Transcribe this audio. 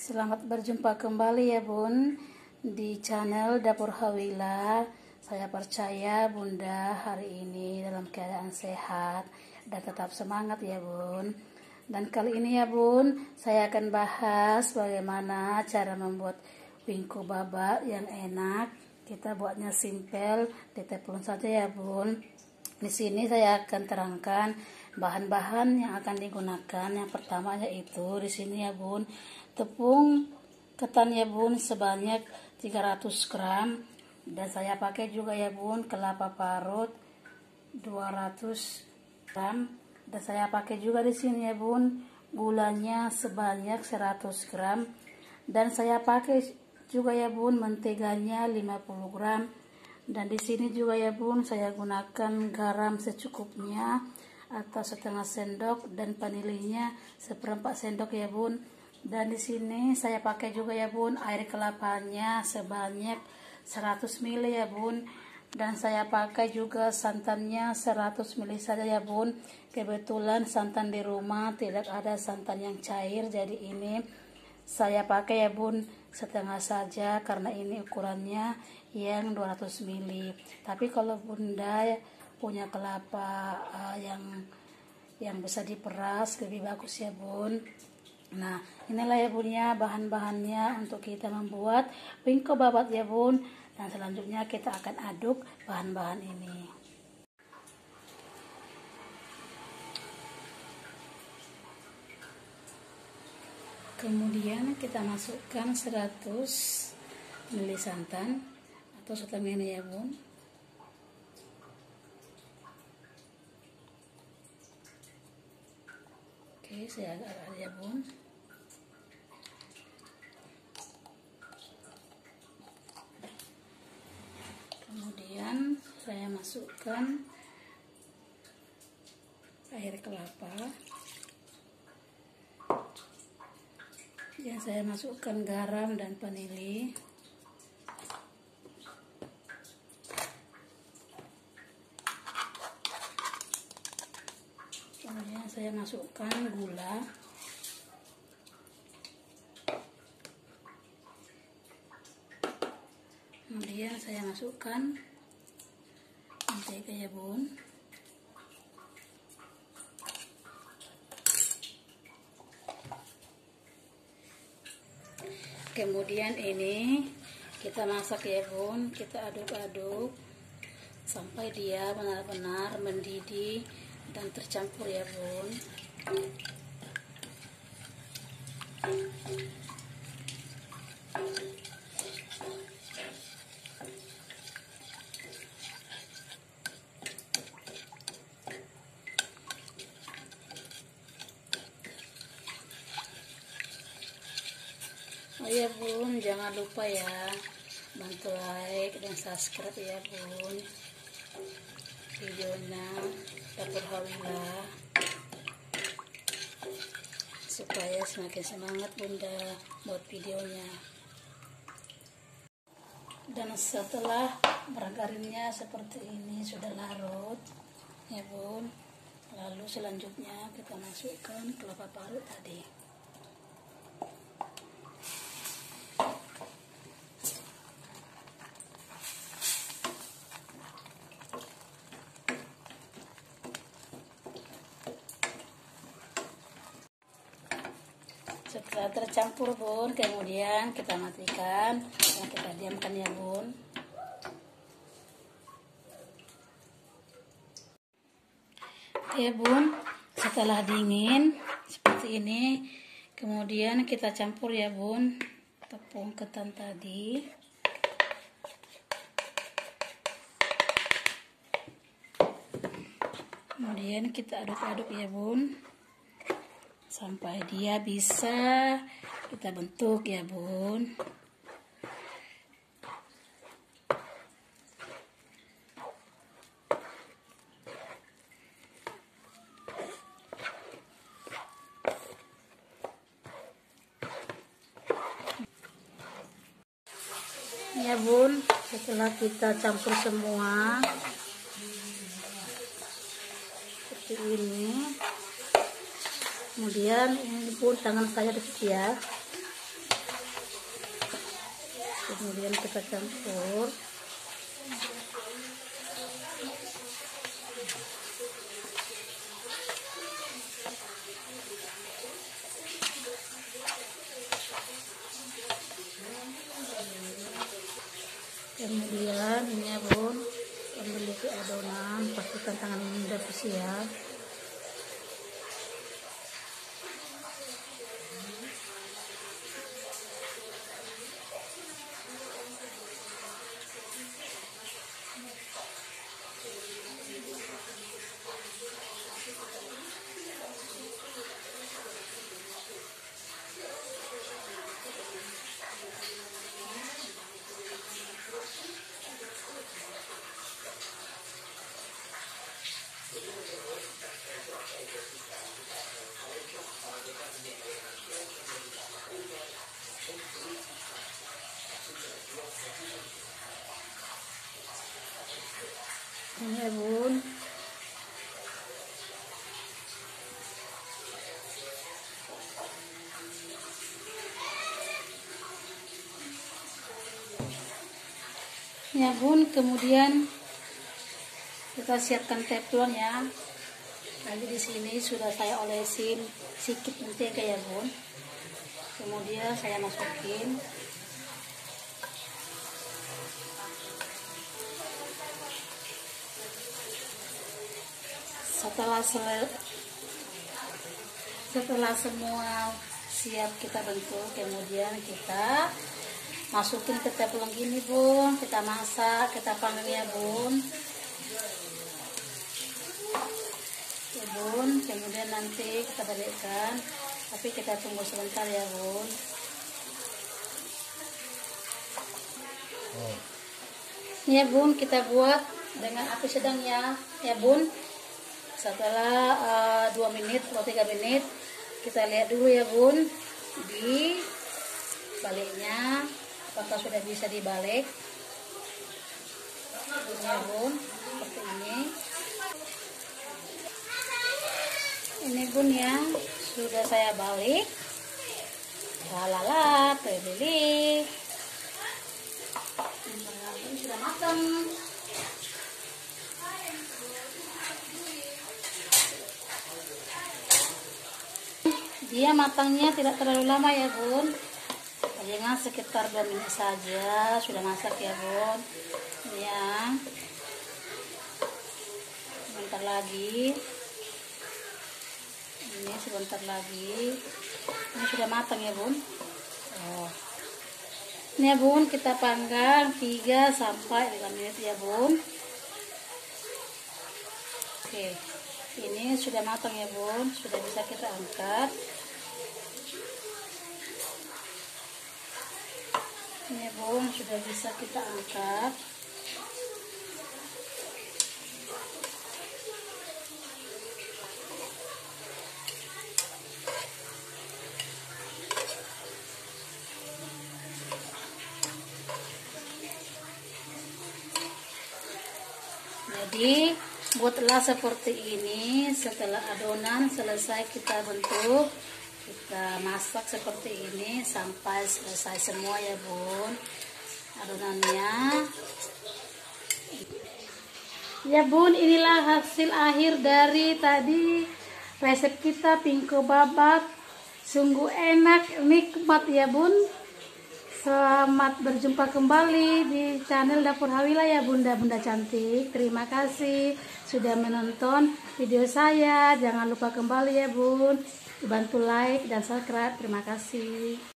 Selamat berjumpa kembali ya bun di channel Dapur Hawila. Saya percaya bunda hari ini dalam keadaan sehat dan tetap semangat ya bun. Dan kali ini ya bun saya akan bahas bagaimana cara membuat wingko baba yang enak. Kita buatnya simple, ditepung saja ya bun. Di sini saya akan terangkan bahan-bahan yang akan digunakan. Yang pertama yaitu di sini ya bun tepung ketan ya bun sebanyak 300 gram. Dan saya pakai juga ya bun kelapa parut 200 gram. Dan saya pakai juga di sini ya bun gulanya sebanyak 100 gram. Dan saya pakai juga ya bun menteganya 50 gram. Dan di sini juga ya bun saya gunakan garam secukupnya atau setengah sendok. Dan vanilinya seperempat sendok ya bun dan di sini saya pakai juga ya bun air kelapanya sebanyak 100 ml ya bun. Dan saya pakai juga santannya 100 ml saja ya bun. Kebetulan santan di rumah tidak ada santan yang cair jadi ini saya pakai ya bun setengah saja karena ini ukurannya yang 200 ml tapi kalau bunda punya kelapa uh, yang yang bisa diperas lebih bagus ya bun Nah, inilah ya bun ya bahan-bahannya untuk kita membuat wingko babat ya bun. Dan selanjutnya kita akan aduk bahan-bahan ini. Kemudian kita masukkan 100 ml santan atau setengah ini ya bun. Oke, saya agak ya bun. kemudian saya masukkan air kelapa. Yang saya masukkan garam dan vanili. Kemudian saya masukkan gula. Kemudian saya masukkan mentega ya kemudian ini kita masak ya bun. Kita aduk-aduk sampai dia benar-benar mendidih dan tercampur ya bun iya bun, jangan lupa ya bantu like dan subscribe ya bun. Videonya dapur Hawila supaya semakin semangat bunda buat videonya. Dan setelah margarinnya seperti ini sudah larut ya bun lalu selanjutnya kita masukkan kelapa parut tadi setelah tercampur bun. Kemudian kita matikan. Dan kita diamkan ya bun. Ya bun. Setelah dingin seperti ini. Kemudian kita campur ya bun. Tepung ketan tadi. Kemudian kita aduk-aduk ya bun sampai dia bisa. Kita bentuk ya bun. Ya bun. Setelah kita campur semua seperti ini kemudian ini pun tangan saya di situ ya. Kemudian kita campur. Kemudian ini ya bun memiliki adonan pastikan tangan ini sudah siap ini ya bun. Ya bun kemudian kita siapkan teflon ya. Nanti di sini sudah saya olesin sedikit mentega ya bun. Kemudian saya masukin setelah sel setelah semua siap kita bentuk kemudian kita masukin ke teflon gini bun. Kita masak kita panggang ya bun. Ya bun. Kemudian nanti kita balikkan. Tapi kita tunggu sebentar ya bun. Oh. ya bun. Kita buat dengan api sedang ya. Ya bun setelah uh, 2 menit atau 3 menit kita lihat dulu ya bun di baliknya apakah sudah bisa dibalik. Ini ya bun seperti ini. Ini bun ya sudah saya balik. Lalala pilih ini sudah matang dia matangnya tidak terlalu lama ya bun. Palingan sekitar 2 menit saja. Sudah masak ya bun. Ya sebentar lagi. Ini sebentar lagi. Ini sudah matang ya bun. Oh. ini ya bun kita panggang 3 sampai 5 menit ya bun. Oke. Ini sudah matang ya bun. Sudah bisa kita angkat ini bawang sudah bisa kita angkat. Jadi buatlah seperti ini. Setelah adonan selesai kita bentuk kita masak seperti ini sampai selesai semua ya bun adonannya ya bun inilah hasil akhir dari tadi resep kita pingko babat sungguh enak nikmat ya bun Selamat berjumpa kembali di channel Dapur Hawila ya bunda-bunda cantik. Terima kasih sudah menonton video saya. Jangan lupa kembali ya bun. Bantu like dan subscribe. Terima kasih.